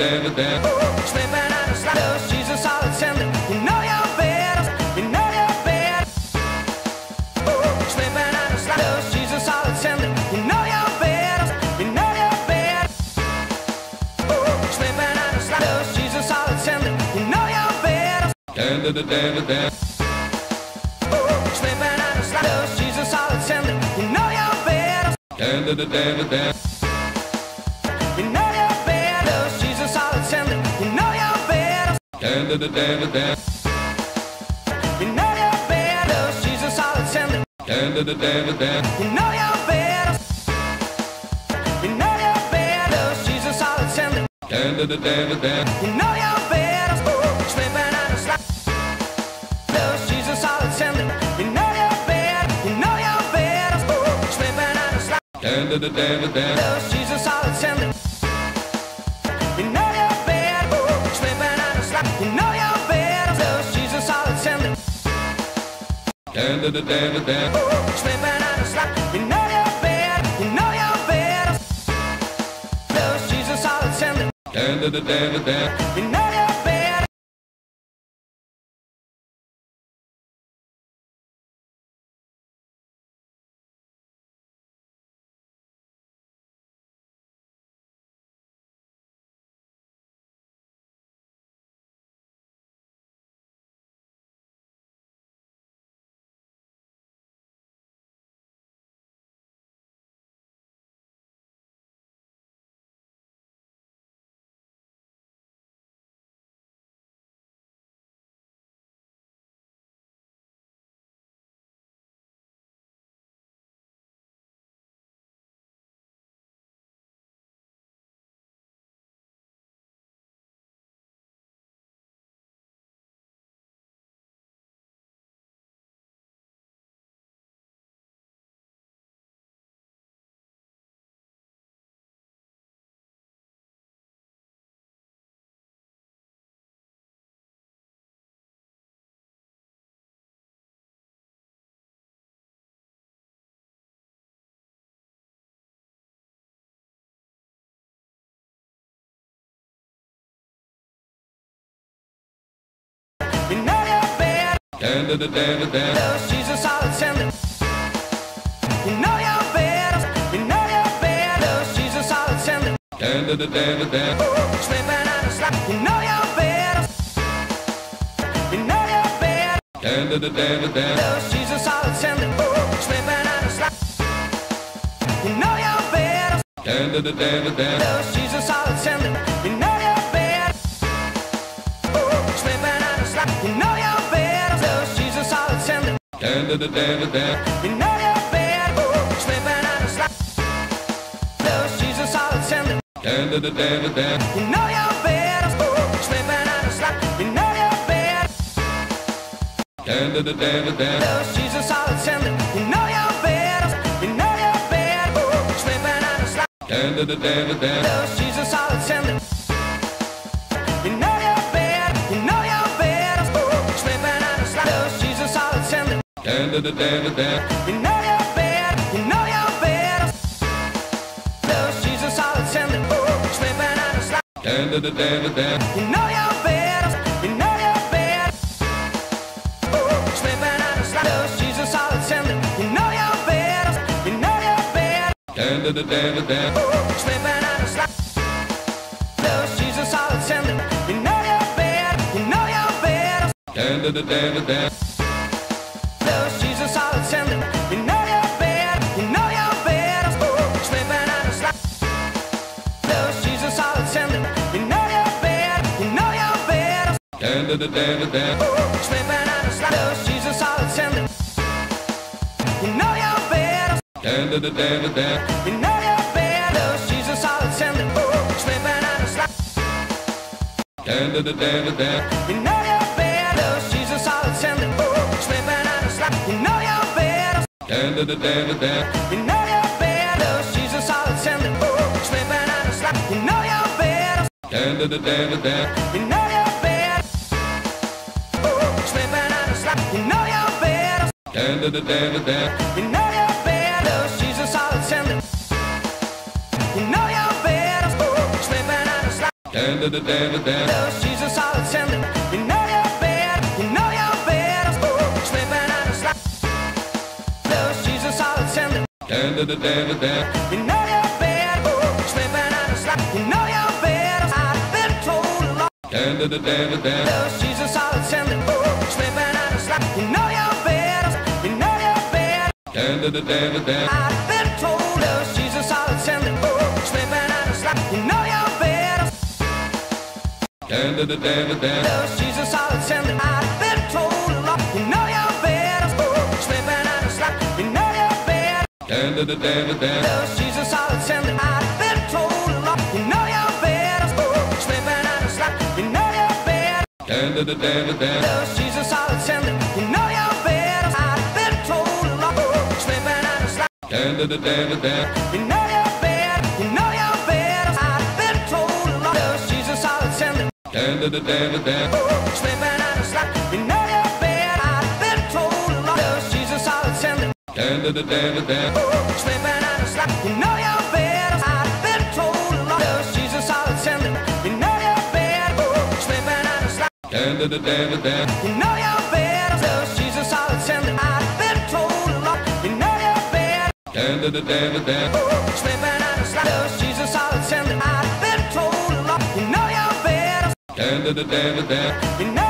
Dan da da dan dan. Slipping and sliding. So she's a solid sender. You know you're better. You know you're better. Slipping and sliding. So she's a solid sender. You know you're better. You know you're better. Slipping and sliding. So she's a solid sender. You know you're better. Dan da da dan da dan. Slipping and sliding. So she's a solid sender. You know you're better. Dan da da You know you're better. She's a solid sender. You know you're better. You know you're better. She's a solid sender. You know you're better. Slipping and sliding. So she's a solid sender. You know you're better. You know you're better. Slipping she's a solid sender. Da da da dan. Slipping and sliding. You know you're better. You know you're better. So she's a solid sender. Da da da. You know Dan da da dan dan. So she's a solid sender. You know you're better. You know you're better. So she's a solid sender. Dan da da dan da dan. Slipping and sliding. You know you're better. You know you're better. Dan da da dan da dan. So she's a solid sender. Slipping and sliding. You know you're better. Dan da da dan da dan. So she's a solid sender. You know da da da da da. You know you're bad, ooh, slipping on a slide. Though she's a solid sender. Da da da da da da. You know you're bad, ooh, slipping on a slide. You know you're bad. Da da da da da da. Though she's a solid sender. You know you're bad, you know you're bad, ooh, slipping on a slide. Da da da da da da. Though she's a solid sender. Da da da. You know you're better. You know you're better. Love, she's a solid sender. Ooh, slipping out of da da da dan. You know you're better. You know you're better. Ooh, slipping out of slack. Love, she's a solid sender. You know you're better. You know you're. Dan da da da slipping out of. Love, she's a solid sender. You know you're better. You know you're. Dan da da dan da Dan da da da dan. Ooh, slipping out of. Love, she's a solid sender. You know you're better. Dan da da dan da dan. You know you're better. She's a solid sender. Slipping out of slack. Dan da da dan da dan. You know Da da da dan. You know you're better. She's a solid sender. Ooh, slipping out of slack. You know you're better. Dan da da dan da dan. You know you're better. Ooh, slipping out of slack. You know you're better. Dan da da dan da dan. You know you're better. She's a solid sender. You know you're better. Ooh, slipping out of. Dan da da dan da dan. Love, she's a solid sender. You know Dan da da dan da dan. You know you're better. Ooh, slipping out of slack. You know you're better. I've been told a lot. Dan da da dan da dan. Love, she's a solid sender. Ooh, slipping out of slack. You know you're better. You know you're better. Dan da da dan da dan. I've been told. Love, she's a solid sender. Ooh, slipping out of slack. You know you're better. Dan da da dan da dan. Love, she's a solid sender. I've been Dan da da dan dan. Love, she's a solid sender. I've been told a lot. You know you're better. Ooh, slipping out of slack. You know you're better. Dan da da dan da dan. Love, she's a solid sender. You know you're better. I've been told a lot. Slipping out of slack. Dan da da dan da dan. You know you're better. You know you're better. I've been told a lot. Love, she's a solid sender. Dan da da dan dan. Ooh, slipping out of slack. Dan da da dan da dan. Slipping out of slack. You know you're better. I've been told a lot. She's a solid sender. You know you're better. Slipping out of slack. Dan da da dan da dan. You know you're better. She's a solid sender. I've been told a lot. You know you're better. Dan da da dan da dan. Slipping out of. Love, she's a solid sender. I've been told a lot. You know you're better. Dan da da dan da dan. You know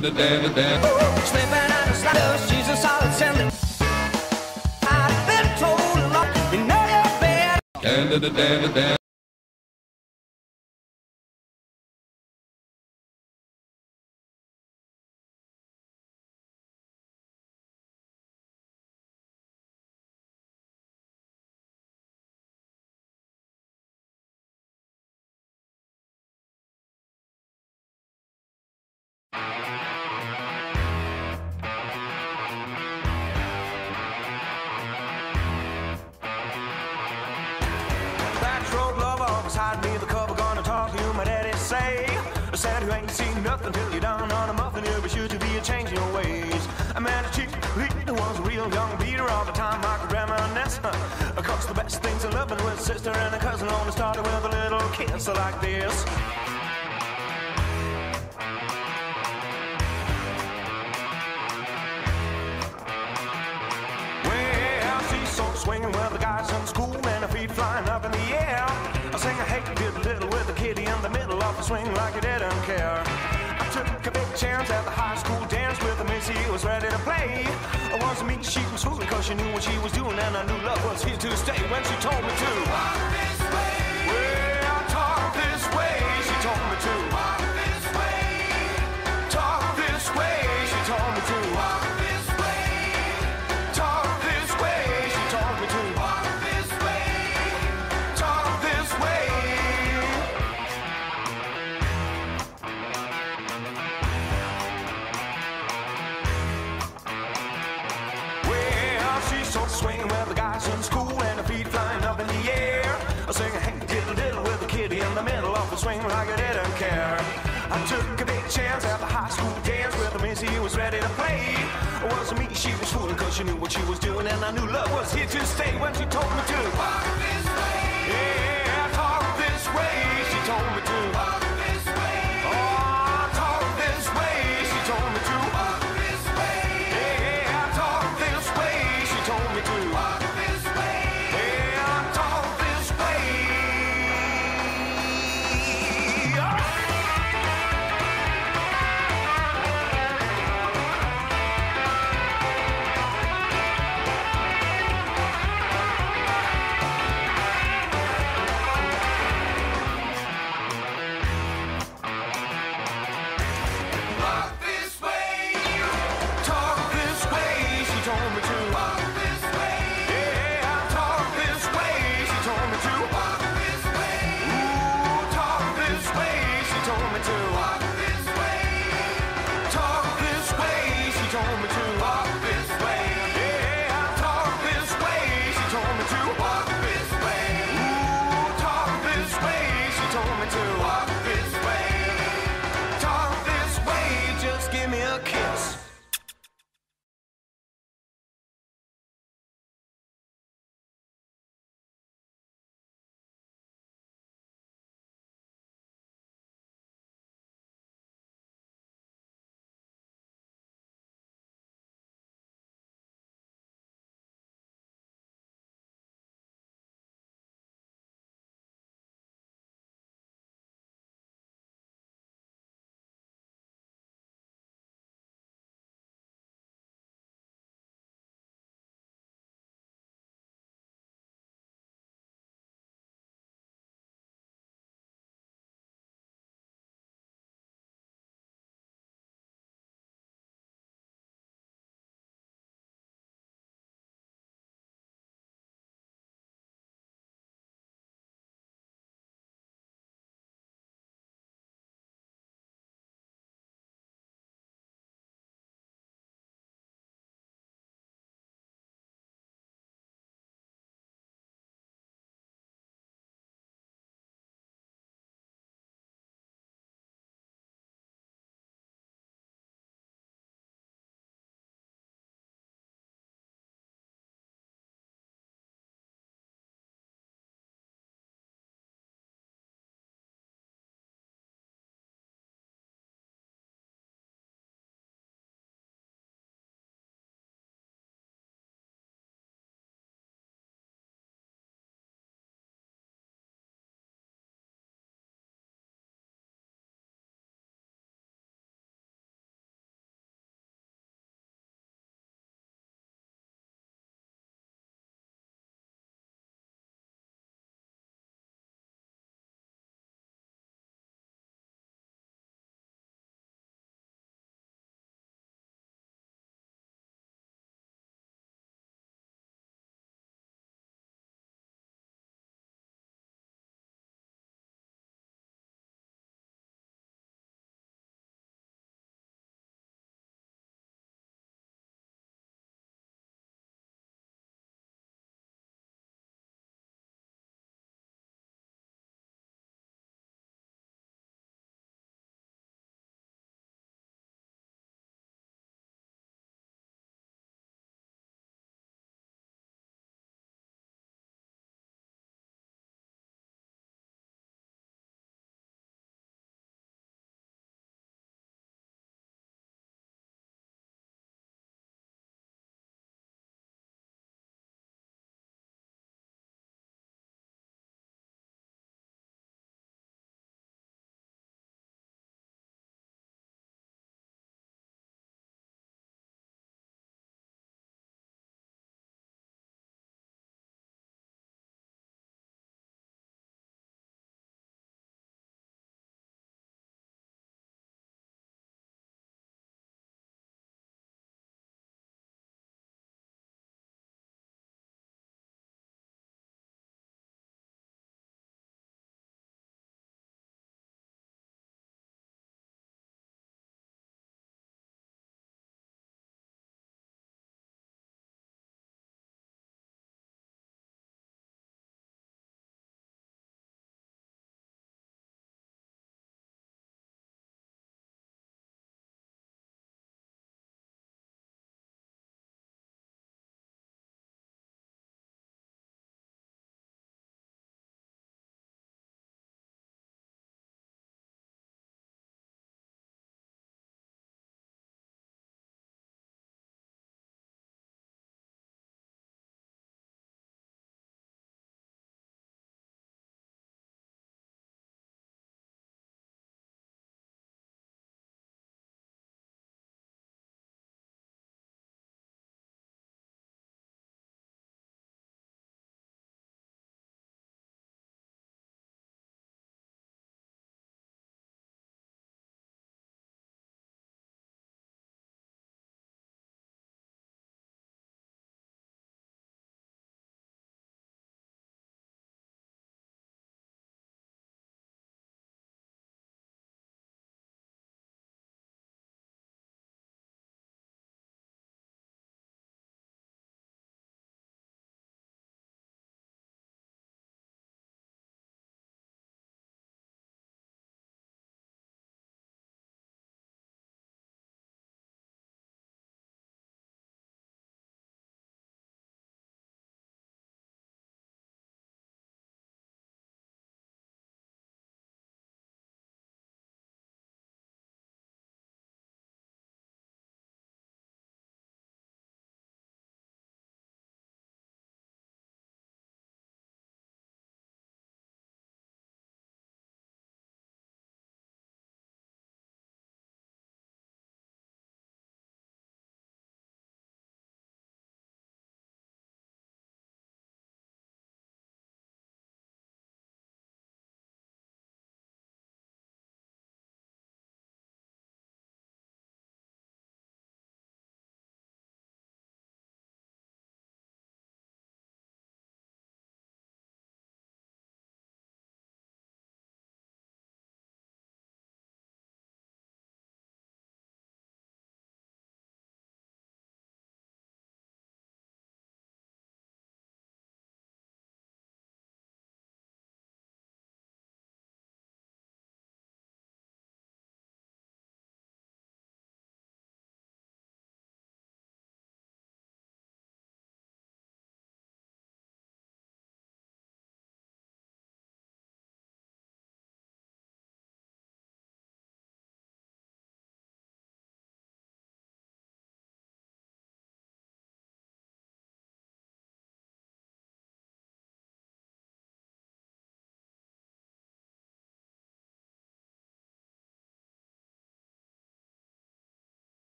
slipping out of. Love, she's a solid sender. I've been told a lot. You know you're better. Say. Said you ain't seen nothing till you're down on a muffin, you'll be sure to be a change in your ways. I met a chick, the was a real young beater all the time I could reminisce. Cause Cause the best things in loving with a sister and a cousin only started with a little kiss like this. Well, she's so swinging with the guys in school and her feet flying up in the air. I sing a hey diddle diddle with a kitty in the middle of the swing like you didn't care. I took a big chance at the high school dance with a missy who was ready to play. It wasn't me, she was fooling cause she knew what she was doing and I knew love was here to stay when she told me to. Walk this way. Well, talk this way, she told me to. swing like I didn't care. I took a big chance at the high school dance where the Missy was ready to play. It wasn't me she was fooling cause she knew what she was doing and I knew love was here to stay when she told me to. Walk this way. Yeah, talk this way. She told me to.